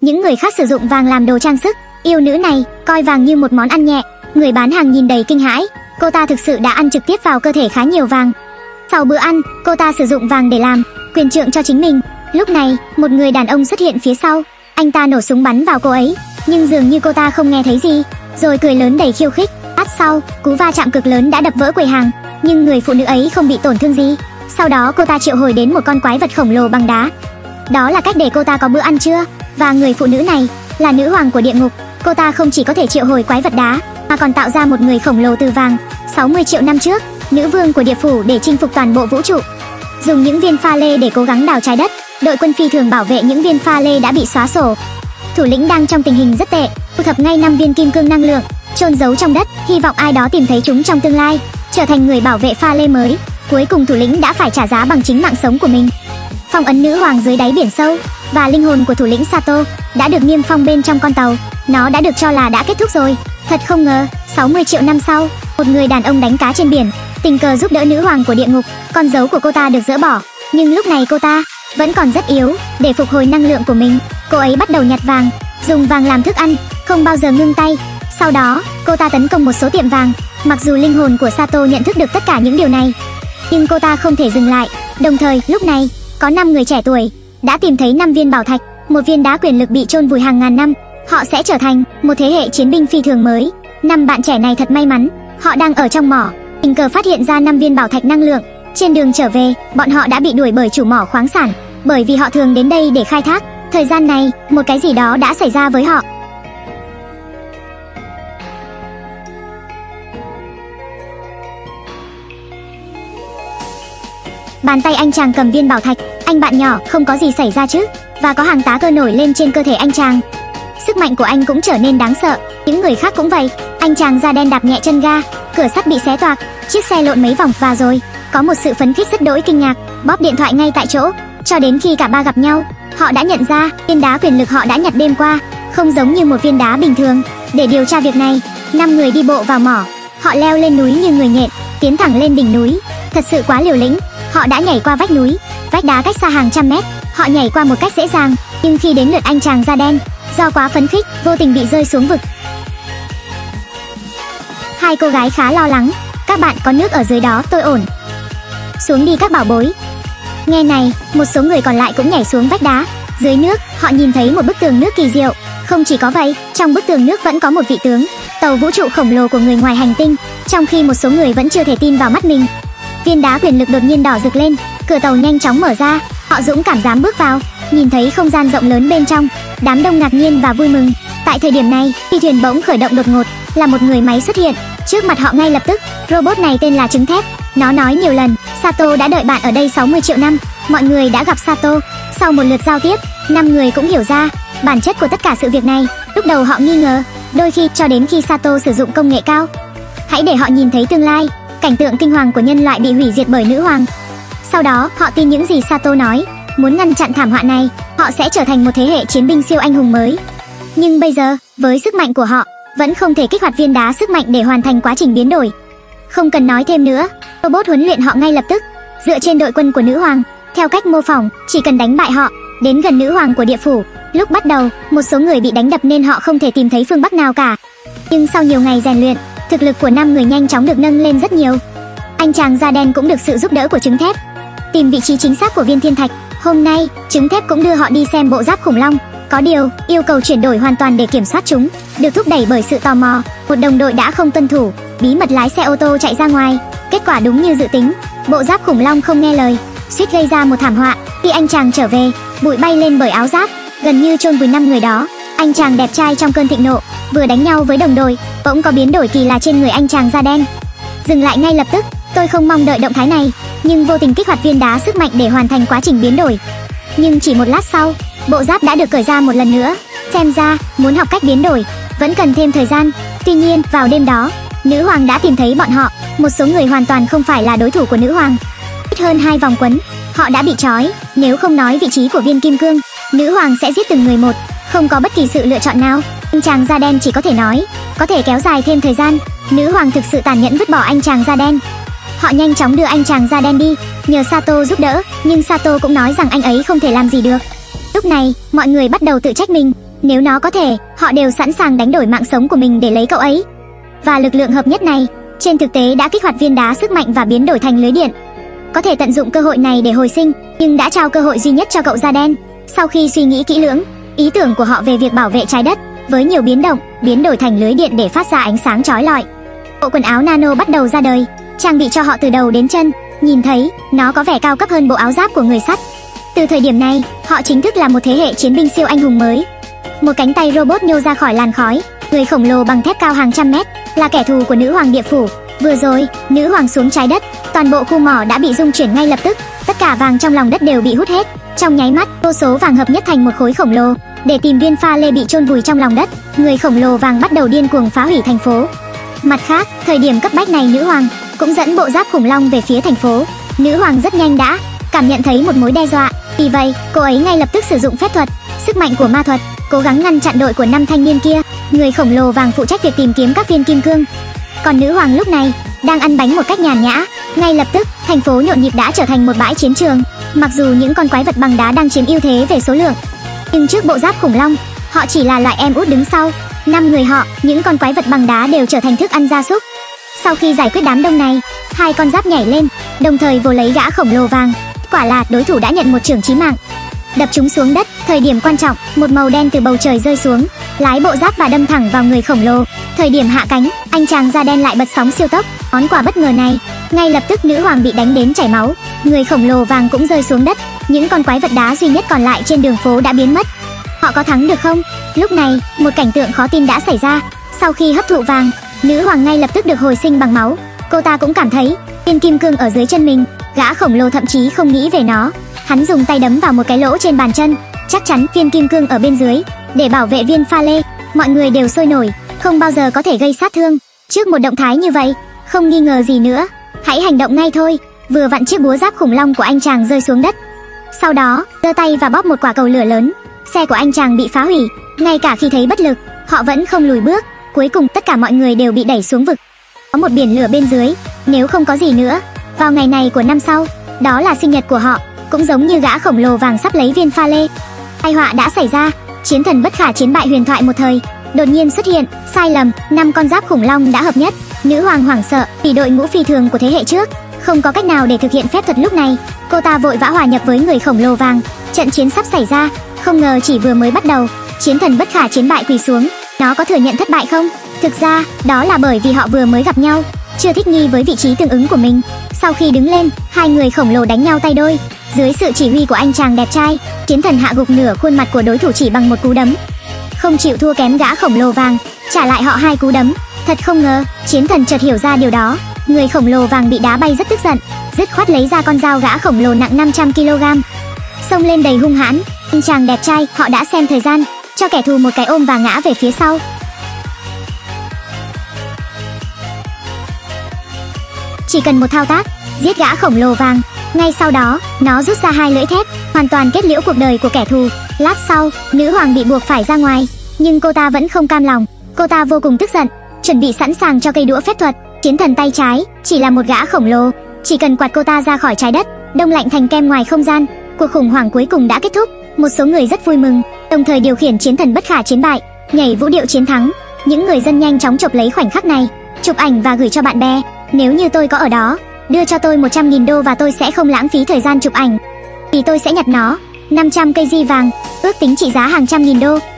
Những người khác sử dụng vàng làm đồ trang sức, yêu nữ này coi vàng như một món ăn nhẹ, người bán hàng nhìn đầy kinh hãi, cô ta thực sự đã ăn trực tiếp vào cơ thể khá nhiều vàng. Sau bữa ăn, cô ta sử dụng vàng để làm quyền trượng cho chính mình. Lúc này, một người đàn ông xuất hiện phía sau, anh ta nổ súng bắn vào cô ấy, nhưng dường như cô ta không nghe thấy gì, rồi cười lớn đầy khiêu khích. Át sau, cú va chạm cực lớn đã đập vỡ quầy hàng, nhưng người phụ nữ ấy không bị tổn thương gì. Sau đó cô ta triệu hồi đến một con quái vật khổng lồ bằng đá. Đó là cách để cô ta có bữa ăn trưa, và người phụ nữ này là nữ hoàng của địa ngục. Cô ta không chỉ có thể triệu hồi quái vật đá, mà còn tạo ra một người khổng lồ từ vàng. 60 triệu năm trước, nữ vương của địa phủ để chinh phục toàn bộ vũ trụ. Dùng những viên pha lê để cố gắng đào trái đất, đội quân phi thường bảo vệ những viên pha lê đã bị xóa sổ. Thủ lĩnh đang trong tình hình rất tệ, thu thập ngay 5 viên kim cương năng lượng, chôn giấu trong đất, hy vọng ai đó tìm thấy chúng trong tương lai, trở thành người bảo vệ pha lê mới. Cuối cùng thủ lĩnh đã phải trả giá bằng chính mạng sống của mình. Phong ấn nữ hoàng dưới đáy biển sâu và linh hồn của thủ lĩnh Sato đã được niêm phong bên trong con tàu. Nó đã được cho là đã kết thúc rồi. Thật không ngờ, 60 triệu năm sau, một người đàn ông đánh cá trên biển, tình cờ giúp đỡ nữ hoàng của địa ngục, con dấu của cô ta được dỡ bỏ. Nhưng lúc này cô ta vẫn còn rất yếu, để phục hồi năng lượng của mình, cô ấy bắt đầu nhặt vàng, dùng vàng làm thức ăn, không bao giờ ngưng tay. Sau đó, cô ta tấn công một số tiệm vàng, mặc dù linh hồn của Sato nhận thức được tất cả những điều này, nhưng cô ta không thể dừng lại. Đồng thời, lúc này, có 5 người trẻ tuổi đã tìm thấy 5 viên bảo thạch, một viên đá quyền lực bị chôn vùi hàng ngàn năm. Họ sẽ trở thành một thế hệ chiến binh phi thường mới. Năm bạn trẻ này thật may mắn, họ đang ở trong mỏ, tình cờ phát hiện ra 5 viên bảo thạch năng lượng. Trên đường trở về, bọn họ đã bị đuổi bởi chủ mỏ khoáng sản, bởi vì họ thường đến đây để khai thác. Thời gian này, một cái gì đó đã xảy ra với họ. Bàn tay anh chàng cầm viên bảo thạch, anh bạn nhỏ, không có gì xảy ra chứ? Và có hàng tá cơ nổi lên trên cơ thể anh chàng. Sức mạnh của anh cũng trở nên đáng sợ, những người khác cũng vậy. Anh chàng da đen đạp nhẹ chân ga, cửa sắt bị xé toạc, chiếc xe lộn mấy vòng và rồi, có một sự phấn khích rất đỗi kinh ngạc, bóp điện thoại ngay tại chỗ, cho đến khi cả ba gặp nhau, họ đã nhận ra viên đá quyền lực họ đã nhặt đêm qua không giống như một viên đá bình thường. Để điều tra việc này, năm người đi bộ vào mỏ, họ leo lên núi như người nhện, tiến thẳng lên đỉnh núi. Thật sự quá liều lĩnh, họ đã nhảy qua vách núi, vách đá cách xa hàng trăm mét, họ nhảy qua một cách dễ dàng, nhưng khi đến lượt anh chàng da đen, do quá phấn khích, vô tình bị rơi xuống vực. Hai cô gái khá lo lắng, các bạn có nước ở dưới đó, tôi ổn. Xuống đi các bảo bối. Nghe này, một số người còn lại cũng nhảy xuống vách đá. Dưới nước, họ nhìn thấy một bức tường nước kỳ diệu. Không chỉ có vậy, trong bức tường nước vẫn có một vị tướng, tàu vũ trụ khổng lồ của người ngoài hành tinh, trong khi một số người vẫn chưa thể tin vào mắt mình. Viên đá quyền lực đột nhiên đỏ rực lên, cửa tàu nhanh chóng mở ra, họ dũng cảm dám bước vào, nhìn thấy không gian rộng lớn bên trong, đám đông ngạc nhiên và vui mừng. Tại thời điểm này, phi thuyền bỗng khởi động đột ngột, là một người máy xuất hiện, trước mặt họ ngay lập tức, robot này tên là trứng thép. Nó nói nhiều lần, Sato đã đợi bạn ở đây 60 triệu năm, mọi người đã gặp Sato. Sau một lượt giao tiếp, năm người cũng hiểu ra bản chất của tất cả sự việc này. Lúc đầu họ nghi ngờ, đôi khi cho đến khi Sato sử dụng công nghệ cao. Hãy để họ nhìn thấy tương lai, cảnh tượng kinh hoàng của nhân loại bị hủy diệt bởi nữ hoàng. Sau đó, họ tin những gì Sato nói, muốn ngăn chặn thảm họa này, họ sẽ trở thành một thế hệ chiến binh siêu anh hùng mới. Nhưng bây giờ, với sức mạnh của họ, vẫn không thể kích hoạt viên đá sức mạnh để hoàn thành quá trình biến đổi. Không cần nói thêm nữa, robot huấn luyện họ ngay lập tức, dựa trên đội quân của nữ hoàng, theo cách mô phỏng, chỉ cần đánh bại họ, đến gần nữ hoàng của địa phủ. Lúc bắt đầu, một số người bị đánh đập nên họ không thể tìm thấy phương bắc nào cả. Nhưng sau nhiều ngày rèn luyện, thực lực của năm người nhanh chóng được nâng lên rất nhiều. Anh chàng da đen cũng được sự giúp đỡ của trứng thép. Tìm vị trí chính xác của viên thiên thạch, hôm nay, trứng thép cũng đưa họ đi xem bộ giáp khủng long. Có điều, yêu cầu chuyển đổi hoàn toàn để kiểm soát chúng, được thúc đẩy bởi sự tò mò, một đồng đội đã không tuân thủ, bí mật lái xe ô tô chạy ra ngoài. Kết quả đúng như dự tính, bộ giáp khủng long không nghe lời, suýt gây ra một thảm họa. Khi anh chàng trở về, bụi bay lên bởi áo giáp, gần như chôn vùi năm người đó. Anh chàng đẹp trai trong cơn thịnh nộ, vừa đánh nhau với đồng đội, bỗng có biến đổi kỳ lạ trên người anh chàng da đen. Dừng lại ngay lập tức, tôi không mong đợi động thái này, nhưng vô tình kích hoạt viên đá sức mạnh để hoàn thành quá trình biến đổi. Nhưng chỉ một lát sau, bộ giáp đã được cởi ra một lần nữa. Xem ra, muốn học cách biến đổi, vẫn cần thêm thời gian. Tuy nhiên, vào đêm đó, nữ hoàng đã tìm thấy bọn họ. Một số người hoàn toàn không phải là đối thủ của nữ hoàng. Ít hơn hai vòng quấn, họ đã bị trói. Nếu không nói vị trí của viên kim cương, nữ hoàng sẽ giết từng người một, không có bất kỳ sự lựa chọn nào. Anh chàng da đen chỉ có thể nói, có thể kéo dài thêm thời gian. Nữ hoàng thực sự tàn nhẫn vứt bỏ anh chàng da đen. Họ nhanh chóng đưa anh chàng da đen đi, nhờ Sato giúp đỡ, nhưng Sato cũng nói rằng anh ấy không thể làm gì được. Lúc này, mọi người bắt đầu tự trách mình. Nếu nó có thể, họ đều sẵn sàng đánh đổi mạng sống của mình để lấy cậu ấy. Và lực lượng hợp nhất này, trên thực tế đã kích hoạt viên đá sức mạnh và biến đổi thành lưới điện. Có thể tận dụng cơ hội này để hồi sinh, nhưng đã trao cơ hội duy nhất cho cậu da đen. Sau khi suy nghĩ kỹ lưỡng, ý tưởng của họ về việc bảo vệ trái đất với nhiều biến động, biến đổi thành lưới điện để phát ra ánh sáng chói lọi. Bộ quần áo nano bắt đầu ra đời, trang bị cho họ từ đầu đến chân, nhìn thấy nó có vẻ cao cấp hơn bộ áo giáp của người sắt. Từ thời điểm này, họ chính thức là một thế hệ chiến binh siêu anh hùng mới. Một cánh tay robot nhô ra khỏi làn khói, người khổng lồ bằng thép cao hàng trăm mét, là kẻ thù của nữ hoàng địa phủ. Vừa rồi, nữ hoàng xuống trái đất, toàn bộ khu mỏ đã bị rung chuyển ngay lập tức, tất cả vàng trong lòng đất đều bị hút hết. Trong nháy mắt, vô số vàng hợp nhất thành một khối khổng lồ, để tìm viên pha lê bị chôn vùi trong lòng đất, người khổng lồ vàng bắt đầu điên cuồng phá hủy thành phố. Mặt khác, thời điểm cấp bách này nữ hoàng cũng dẫn bộ giáp khủng long về phía thành phố. Nữ hoàng rất nhanh đã cảm nhận thấy một mối đe dọa, vì vậy, cô ấy ngay lập tức sử dụng phép thuật, sức mạnh của ma thuật, cố gắng ngăn chặn đội của năm thanh niên kia. Người khổng lồ vàng phụ trách việc tìm kiếm các viên kim cương. Còn nữ hoàng lúc này đang ăn bánh một cách nhàn nhã, ngay lập tức, thành phố nhộn nhịp đã trở thành một bãi chiến trường. Mặc dù những con quái vật bằng đá đang chiếm ưu thế về số lượng, nhưng trước bộ giáp khủng long, họ chỉ là loại em út đứng sau. Năm người họ, những con quái vật bằng đá đều trở thành thức ăn gia súc. Sau khi giải quyết đám đông này, hai con giáp nhảy lên, đồng thời vồ lấy gã khổng lồ vàng. Quả là đối thủ đã nhận một trưởng chí mạng. Đập chúng xuống đất, thời điểm quan trọng, một màu đen từ bầu trời rơi xuống, lái bộ giáp và đâm thẳng vào người khổng lồ. Thời điểm hạ cánh, anh chàng da đen lại bật sóng siêu tốc, món quà bất ngờ này, ngay lập tức nữ hoàng bị đánh đến chảy máu, người khổng lồ vàng cũng rơi xuống đất, những con quái vật đá duy nhất còn lại trên đường phố đã biến mất. Họ có thắng được không? Lúc này, một cảnh tượng khó tin đã xảy ra. Sau khi hấp thụ vàng, nữ hoàng ngay lập tức được hồi sinh bằng máu. Cô ta cũng cảm thấy viên kim cương ở dưới chân mình, gã khổng lồ thậm chí không nghĩ về nó. Hắn dùng tay đấm vào một cái lỗ trên bàn chân, chắc chắn viên kim cương ở bên dưới để bảo vệ viên pha lê. Mọi người đều sôi nổi, không bao giờ có thể gây sát thương. Trước một động thái như vậy, không nghi ngờ gì nữa, hãy hành động ngay thôi. Vừa vặn chiếc búa giáp khủng long của anh chàng rơi xuống đất. Sau đó, giơ tay và bóp một quả cầu lửa lớn, xe của anh chàng bị phá hủy ngay cả khi thấy bất lực họ vẫn không lùi bước cuối cùng tất cả mọi người đều bị đẩy xuống vực có một biển lửa bên dưới nếu không có gì nữa vào ngày này của năm sau đó là sinh nhật của họ cũng giống như gã khổng lồ vàng sắp lấy viên pha lê tai họa đã xảy ra chiến thần bất khả chiến bại huyền thoại một thời đột nhiên xuất hiện sai lầm năm con giáp khủng long đã hợp nhất nữ hoàng hoảng sợ vì đội ngũ phi thường của thế hệ trước không có cách nào để thực hiện phép thuật lúc này cô ta vội vã hòa nhập với người khổng lồ vàng trận chiến sắp xảy ra không ngờ chỉ vừa mới bắt đầu, chiến thần bất khả chiến bại quỳ xuống, nó có thừa nhận thất bại không? Thực ra, đó là bởi vì họ vừa mới gặp nhau, chưa thích nghi với vị trí tương ứng của mình. Sau khi đứng lên, hai người khổng lồ đánh nhau tay đôi. Dưới sự chỉ huy của anh chàng đẹp trai, chiến thần hạ gục nửa khuôn mặt của đối thủ chỉ bằng một cú đấm. Không chịu thua kém gã khổng lồ vàng, trả lại họ hai cú đấm. Thật không ngờ, chiến thần chợt hiểu ra điều đó. Người khổng lồ vàng bị đá bay rất tức giận, dứt khoát lấy ra con dao gã khổng lồ nặng 500 kg. Xông lên đầy hung hãn, anh chàng đẹp trai, họ đã xem thời gian, cho kẻ thù một cái ôm và ngã về phía sau. Chỉ cần một thao tác, giết gã khổng lồ vàng. Ngay sau đó, nó rút ra hai lưỡi thép, hoàn toàn kết liễu cuộc đời của kẻ thù. Lát sau, nữ hoàng bị buộc phải ra ngoài, nhưng cô ta vẫn không cam lòng. Cô ta vô cùng tức giận, chuẩn bị sẵn sàng cho cây đũa phép thuật. Chiến thần tay trái chỉ là một gã khổng lồ, chỉ cần quạt cô ta ra khỏi trái đất, đông lạnh thành kem ngoài không gian. Cuộc khủng hoảng cuối cùng đã kết thúc một số người rất vui mừng, đồng thời điều khiển chiến thần bất khả chiến bại, nhảy vũ điệu chiến thắng. Những người dân nhanh chóng chụp lấy khoảnh khắc này, chụp ảnh và gửi cho bạn bè. Nếu như tôi có ở đó, đưa cho tôi 100.000 đô và tôi sẽ không lãng phí thời gian chụp ảnh. Vì tôi sẽ nhặt nó, 500 cây di vàng, ước tính trị giá hàng trăm nghìn đô.